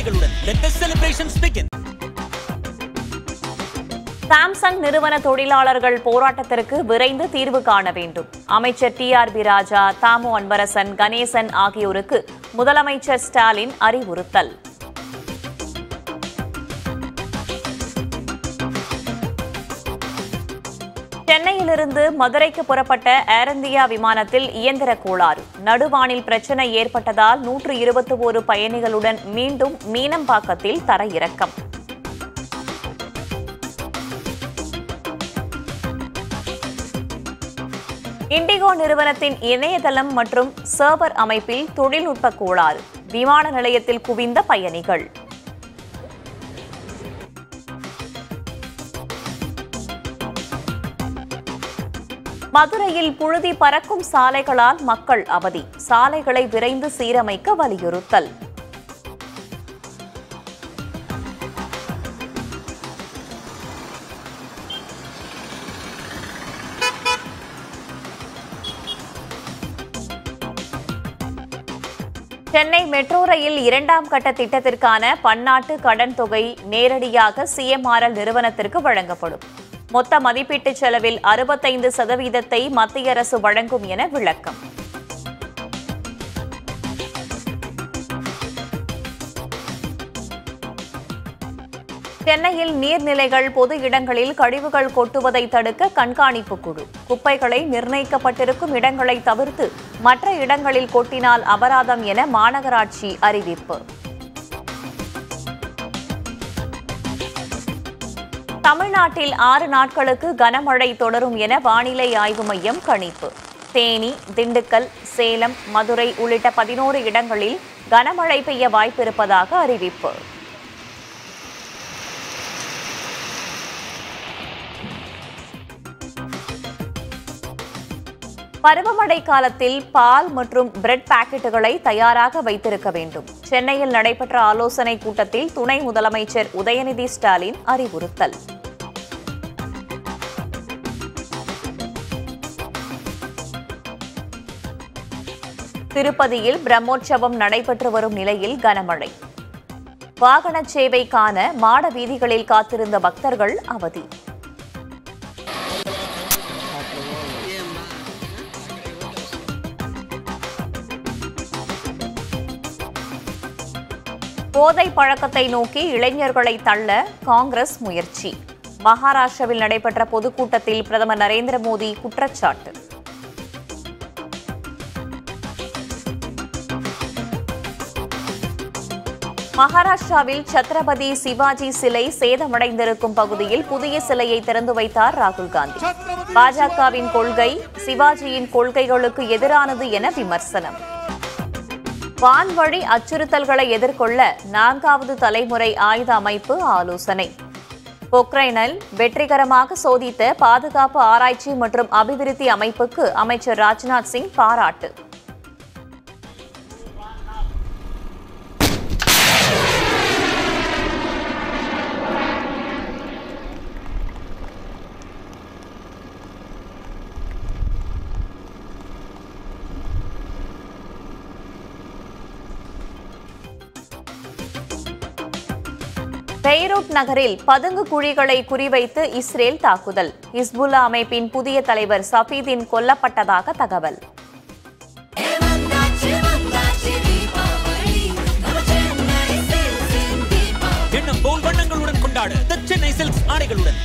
ஆடைகளுடன் let Samsung நிறுவன தொழிலாளர்கள் போராட்டத்திற்கு விரைந்து தீர்வு காண வேண்டும். அமைச்சர் T R B Raja Thamo Anbarasan Ganesan ஆகியோருக்கு முதலமைச்சர் ஸ்டாலின் அறிவுறுத்தல். சென்னையிலிருந்து மதுரைக்கு புறப்பட்ட ஏர் இந்தியா விமானத்தில் இயந்திர கோளாறு. நடுவானில் பிரச்சனை ஏற்பட்டதால் நூற்று இருபத்தி ஒரு பயணிகளுடன் மீண்டும் மீனம்பாக்கத்தில் தரையிறக்கம். இண்டிகோ நிறுவனத்தின் இணையதளம் மற்றும் சர்வர் அமைப்பில் தொழில்நுட்ப கோளாறு. விமான நிலையத்தில் குவிந்த பயணிகள். மதுரையில் புழுதி பறக்கும் சாலைகளால் மக்கள் அவதி. சாலைகளை விரைந்து சீரமைக்க வலியுறுத்தல். சென்னை மெட்ரோ ரயில் இரண்டாம் கட்ட திட்டத்திற்கான பன்னாட்டு கடன் தொகை நேரடியாக சிஎம்ஆர்எல் நிறுவனத்திற்கு வழங்கப்படும். மொத்த மதிப்பீட்டு செலவில் அறுபத்தைந்து சதவீதத்தை மத்திய அரசு வழங்கும் என விளக்கம். சென்னையில் நீர்நிலைகள் பொது இடங்களில் கழிவுகள் கொட்டுவதை தடுக்க கண்காணிப்பு குழு. குப்பைகளை நிர்ணயிக்கப்பட்டிருக்கும் இடங்களை தவிர்த்து மற்ற இடங்களில் கொட்டினால் அபராதம் என மாநகராட்சி அறிவிப்பு. தமிழ்நாட்டில் ஆறு நாட்களுக்கு கனமழை தொடரும் என வானிலை ஆய்வு மையம் கணிப்பு. தேனி திண்டுக்கல் சேலம் மதுரை உள்ளிட்ட பதினோரு இடங்களில் கனமழை பெய்ய வாய்ப்பிருப்பதாக அறிவிப்பு. பருவமழை காலத்தில் பால் மற்றும் பிரெட் பாக்கெட்டுகளை தயாராக வைத்திருக்க வேண்டும். சென்னையில் நடைபெற்ற ஆலோசனை கூட்டத்தில் துணை முதலமைச்சர் உதயநிதி ஸ்டாலின் அறிவுறுத்தல். திருப்பதியில் பிரம்மோற்சவம் நடைபெற்று வரும் நிலையில் கனமழை. வாகன சேவை காண மாட வீதிகளில் காத்திருந்த பக்தர்கள் அவதி. போதை பழக்கத்தை நோக்கி இளைஞர்களை தள்ள காங்கிரஸ் முயற்சி. மகாராஷ்டிராவில் நடைபெற்ற பொதுக்கூட்டத்தில் பிரதமர் நரேந்திர மோடி குற்றச்சாட்டு. மகாராஷ்டிராவில் சத்ரபதி சிவாஜி சிலை சேதமடைந்திருக்கும் பகுதியில் புதிய சிலையை திறந்து வைத்தார் ராகுல் காந்தி. பாஜகவின் கொள்கை சிவாஜியின் கொள்கைகளுக்கு எதிரானது என விமர்சனம். வான்வழி அச்சுறுத்தல்களை எதிர்கொள்ள நான்காவது தலைமுறை ஆயுத அமைப்பு ஆலோசனை. பொக்ரைனில் வெற்றிகரமாக சோதித்த பாதுகாப்பு ஆராய்ச்சி மற்றும் அபிவிருத்தி அமைப்புக்கு அமைச்சர் ராஜ்நாத் சிங் பாராட்டு. பெய்ரூட் நகரில் பதுங்கு குழிகளை குறிவைத்து இஸ்ரேல் தாக்குதல். இஸ்புல்லா அமைப்பின் புதிய தலைவர் சஃபீதின் கொல்லப்பட்டதாக தகவல். எண்ணம் போல் வண்ணங்களுடன் கொண்டாட. சென்னை ஆடைகளுடன்.